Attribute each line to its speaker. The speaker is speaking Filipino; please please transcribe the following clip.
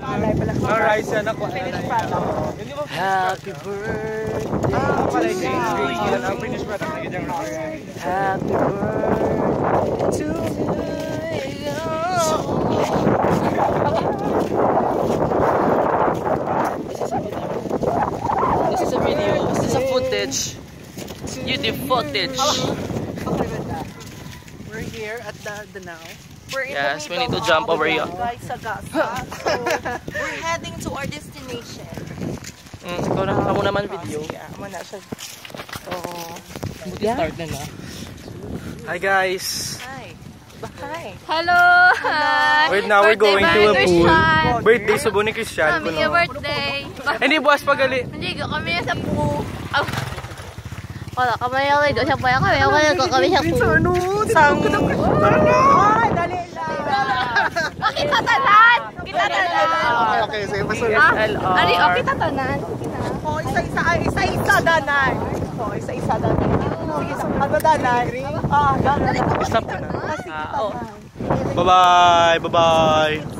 Speaker 1: Alright, yan ako.
Speaker 2: Happy birthday
Speaker 1: Ah, pala yung
Speaker 2: to
Speaker 1: grade
Speaker 2: you.
Speaker 1: Ang British pa tayo dyan.
Speaker 2: Happy birthday to you. This is a video. This is a footage. You the footage.
Speaker 3: We're here at the Danao.
Speaker 4: We're in
Speaker 2: Yes,
Speaker 4: the
Speaker 2: we need to jump over here.
Speaker 3: Guys, sa Gasa. So,
Speaker 4: We're heading to our destination.
Speaker 2: Mm, ikaw na ako naman video.
Speaker 3: yeah, muna siya. So,
Speaker 2: Buti start na na.
Speaker 1: Hi guys.
Speaker 4: Hi.
Speaker 3: hi.
Speaker 5: Hello! Hi!
Speaker 1: Wait, now we're going to a pool.
Speaker 5: Christian.
Speaker 1: Birthday sa ni Christian.
Speaker 5: Kami yung birthday.
Speaker 1: Hindi, buwas pagali.
Speaker 5: Hindi ko kami sa pool. Ah. Wala kami yung doon sa paya kami. Wala ko kami sa pool.
Speaker 3: Ano? Ay, dali lang.
Speaker 5: Oh, kita tanan! Kita tanan!
Speaker 3: Okay, sige, masunod.
Speaker 5: Ah. Ari, oh, kita tanan.
Speaker 3: Oh, isa-isa, ay, isa-isa, danay. Oh, isa-isa, danay. Sige, ano, danay? Ah, danay.
Speaker 2: Stop na.
Speaker 3: Ah,
Speaker 2: Ah.
Speaker 1: Bye-bye. Bye-bye.